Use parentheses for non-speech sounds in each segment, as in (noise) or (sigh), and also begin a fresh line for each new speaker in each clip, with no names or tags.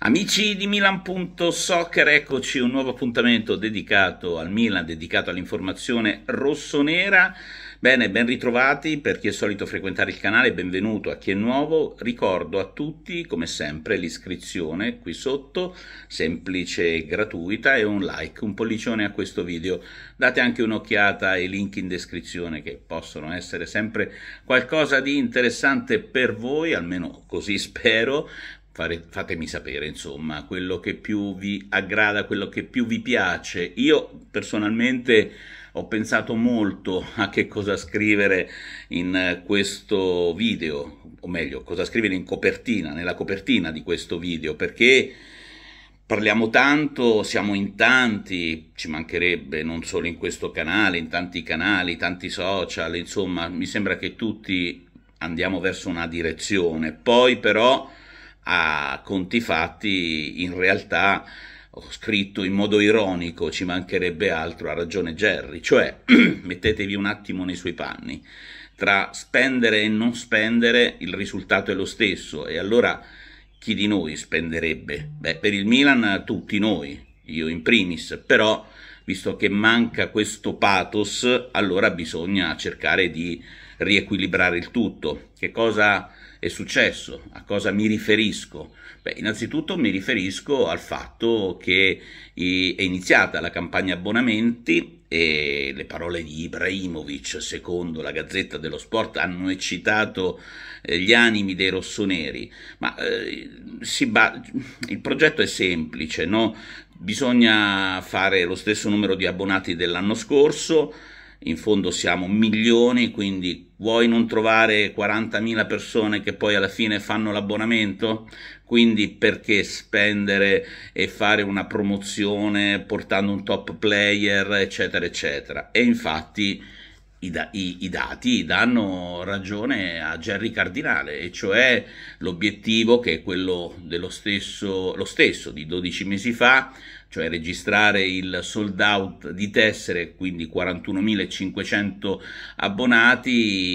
Amici di Milan.soccer, eccoci un nuovo appuntamento dedicato al Milan, dedicato all'informazione rossonera. Bene, ben ritrovati per chi è solito frequentare il canale, benvenuto a chi è nuovo. Ricordo a tutti, come sempre, l'iscrizione qui sotto, semplice e gratuita, e un like, un pollicione a questo video. Date anche un'occhiata ai link in descrizione che possono essere sempre qualcosa di interessante per voi, almeno così spero fare, fatemi sapere, insomma, quello che più vi aggrada, quello che più vi piace. Io personalmente ho pensato molto a che cosa scrivere in questo video, o meglio, cosa scrivere in copertina, nella copertina di questo video, perché parliamo tanto, siamo in tanti, ci mancherebbe non solo in questo canale, in tanti canali, tanti social, insomma, mi sembra che tutti andiamo verso una direzione. Poi però a conti fatti in realtà ho scritto in modo ironico, ci mancherebbe altro, ha ragione Jerry, cioè (clears throat) mettetevi un attimo nei suoi panni, tra spendere e non spendere il risultato è lo stesso e allora chi di noi spenderebbe? Beh, per il Milan tutti noi, io in primis, però visto che manca questo pathos, allora bisogna cercare di riequilibrare il tutto. Che cosa è successo? A cosa mi riferisco? Beh, innanzitutto mi riferisco al fatto che è iniziata la campagna abbonamenti e le parole di Ibrahimovic, secondo la Gazzetta dello Sport, hanno eccitato eh, gli animi dei rossoneri. Ma eh, ba- il progetto è semplice, no? Bisogna fare lo stesso numero di abbonati dell'anno scorso, in fondo siamo milioni, quindi vuoi non trovare 40.000 persone che poi alla fine fanno l'abbonamento? Quindi perché spendere e fare una promozione portando un top player, eccetera, eccetera. E infatti i, da- i, i dati danno ragione a Jerry Cardinale, e cioè l'obiettivo che è quello dello stesso, lo stesso di 12 mesi fa, cioè registrare il sold out di tessere, quindi 41.500 abbonati,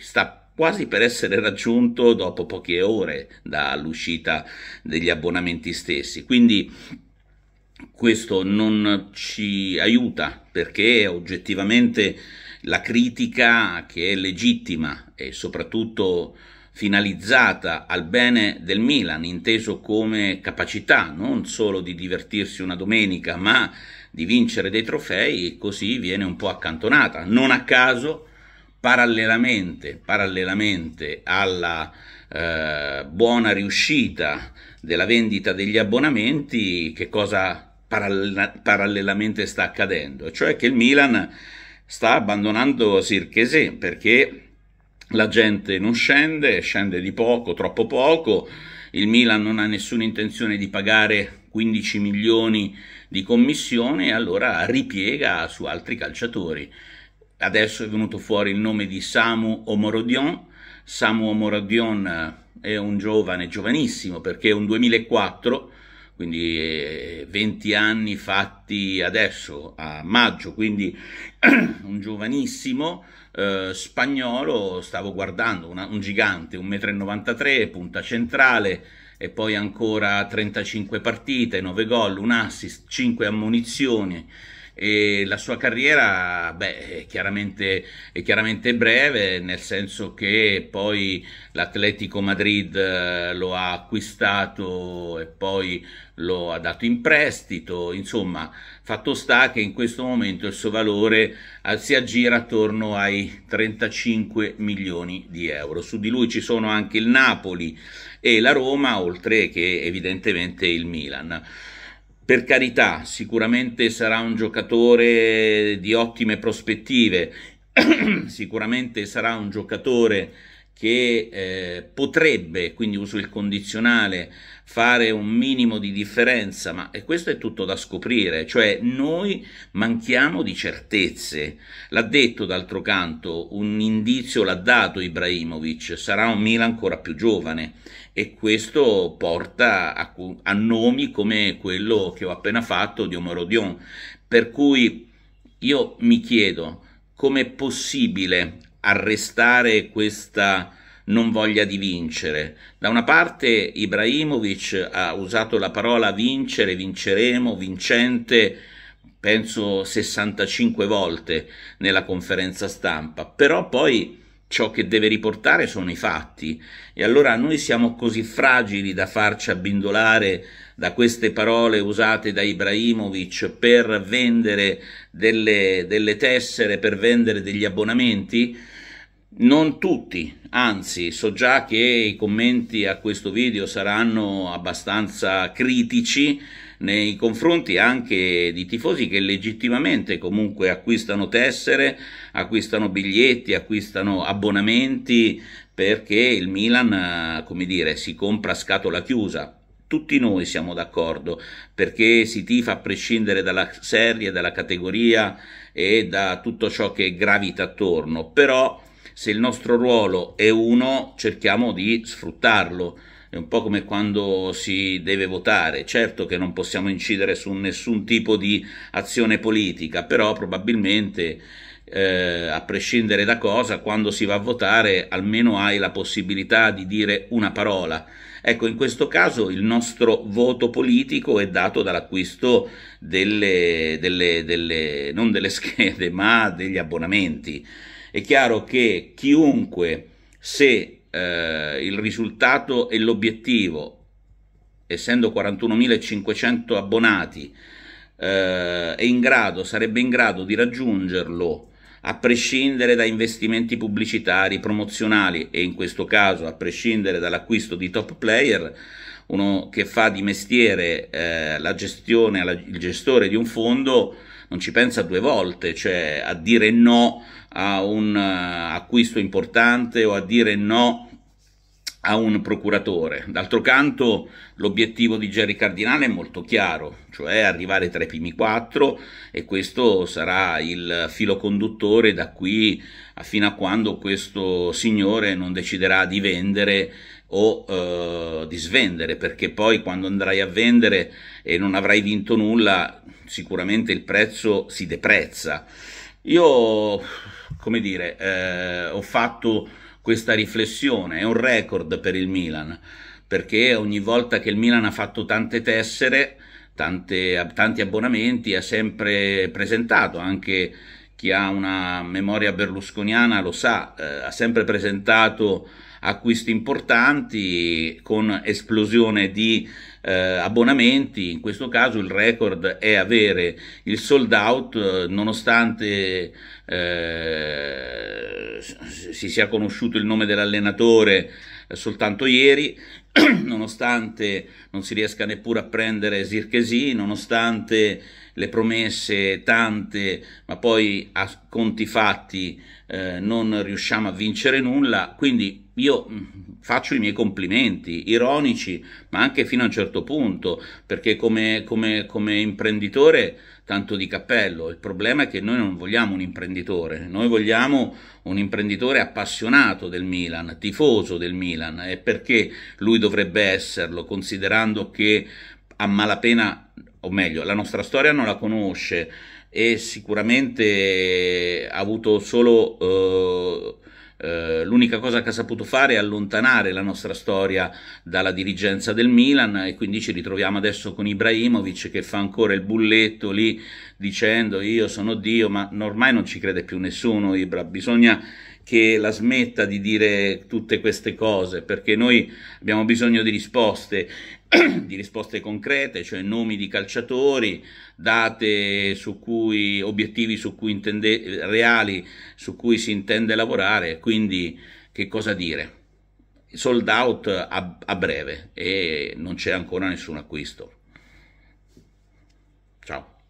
sta quasi per essere raggiunto dopo poche ore dall'uscita degli abbonamenti stessi. Quindi questo non ci aiuta perché oggettivamente la critica che è legittima e soprattutto finalizzata al bene del Milan, inteso come capacità non solo di divertirsi una domenica, ma di vincere dei trofei, così viene un po' accantonata. Non a caso, parallelamente, parallelamente alla eh, buona riuscita della vendita degli abbonamenti, che cosa parallel- parallelamente sta accadendo? Cioè che il Milan sta abbandonando Sirchese perché la gente non scende, scende di poco, troppo poco, il Milan non ha nessuna intenzione di pagare 15 milioni di commissione e allora ripiega su altri calciatori. Adesso è venuto fuori il nome di Samu Omorodion. Samu Omorodion è un giovane, giovanissimo, perché è un 2004, quindi 20 eh, anni fatti adesso, a maggio, quindi (clears throat) un giovanissimo, eh, spagnolo, stavo guardando, una, un gigante, 1,93 m, punta centrale, e poi ancora 35 partite, 9 gol, un assist, 5 ammonizioni e la sua carriera beh, è, chiaramente, è chiaramente breve, nel senso che poi l'Atletico Madrid eh, lo ha acquistato e poi lo ha dato in prestito, insomma, fatto sta che in questo momento il suo valore eh, si aggira attorno ai 35 milioni di euro. Su di lui ci sono anche il Napoli e la Roma, oltre che evidentemente il Milan. Per carità, sicuramente sarà un giocatore di ottime prospettive, (clears throat) sicuramente sarà un giocatore che eh, potrebbe, quindi uso il condizionale, fare un minimo di differenza, ma e questo è tutto da scoprire, cioè noi manchiamo di certezze. L'ha detto d'altro canto, un indizio l'ha dato Ibrahimovic, sarà un Milan ancora più giovane e questo porta a, a nomi come quello che ho appena fatto di Omorodion, per cui io mi chiedo come è possibile arrestare questa non voglia di vincere. Da una parte Ibrahimovic ha usato la parola vincere, vinceremo, vincente, penso 65 volte nella conferenza stampa, però poi ciò che deve riportare sono i fatti e allora noi siamo così fragili da farci abbindolare da queste parole usate da Ibrahimovic per vendere delle, delle tessere, per vendere degli abbonamenti? Non tutti, anzi so già che i commenti a questo video saranno abbastanza critici nei confronti anche di tifosi che legittimamente comunque acquistano tessere, acquistano biglietti, acquistano abbonamenti perché il Milan, come dire, si compra a scatola chiusa. Tutti noi siamo d'accordo perché si tifa a prescindere dalla serie, dalla categoria e da tutto ciò che gravita attorno, però se il nostro ruolo è uno, cerchiamo di sfruttarlo. È un po' come quando si deve votare. Certo che non possiamo incidere su nessun tipo di azione politica, però probabilmente eh, a prescindere da cosa, quando si va a votare almeno hai la possibilità di dire una parola. Ecco, in questo caso il nostro voto politico è dato dall'acquisto delle, delle, delle non delle (laughs) schede, ma degli abbonamenti. È chiaro che chiunque, se eh, il risultato e l'obiettivo, essendo 41.500 abbonati, eh, è in grado, sarebbe in grado di raggiungerlo a prescindere da investimenti pubblicitari, promozionali e in questo caso a prescindere dall'acquisto di top player, uno che fa di mestiere eh, la gestione, la, il gestore di un fondo non ci pensa due volte, cioè a dire no a un uh, acquisto importante o a dire no a un procuratore. D'altro canto l'obiettivo di Jerry Cardinale è molto chiaro, cioè arrivare tra i primi quattro e questo sarà il filo conduttore da qui a fino a quando questo signore non deciderà di vendere o uh, di svendere, perché poi quando andrai a vendere e non avrai vinto nulla, sicuramente il prezzo si deprezza. Io, come dire, eh, ho fatto questa riflessione, è un record per il Milan, perché ogni volta che il Milan ha fatto tante tessere, tante, tanti abbonamenti, ha sempre presentato, anche chi ha una memoria berlusconiana lo sa, eh, ha sempre presentato acquisti importanti con esplosione di eh, abbonamenti, in questo caso il record è avere il sold out eh, nonostante eh, si sia conosciuto il nome dell'allenatore soltanto ieri, (clears throat) nonostante non si riesca neppure a prendere Zirchesi, nonostante le promesse tante, ma poi a conti fatti eh, non riusciamo a vincere nulla, quindi io mm, faccio i miei complimenti, ironici, ma anche fino a un certo punto, perché come, come, come imprenditore tanto di cappello, il problema è che noi non vogliamo un imprenditore, noi vogliamo un imprenditore appassionato del Milan, tifoso del Milan, e perché lui dovrebbe esserlo, considerando che a malapena, o meglio, la nostra storia non la conosce e sicuramente ha avuto solo... Eh, eh, l'unica cosa che ha saputo fare è allontanare la nostra storia dalla dirigenza del Milan e quindi ci ritroviamo adesso con Ibrahimovic che fa ancora il bulletto lì dicendo io sono Dio, ma ormai non ci crede più nessuno Ibra, bisogna che la smetta di dire tutte queste cose, perché noi abbiamo bisogno di risposte, (clears throat) di risposte concrete, cioè nomi di calciatori, date su cui, obiettivi su cui intende, reali su cui si intende lavorare, quindi che cosa dire? Sold out a, a breve e non c'è ancora nessun acquisto. Ciao.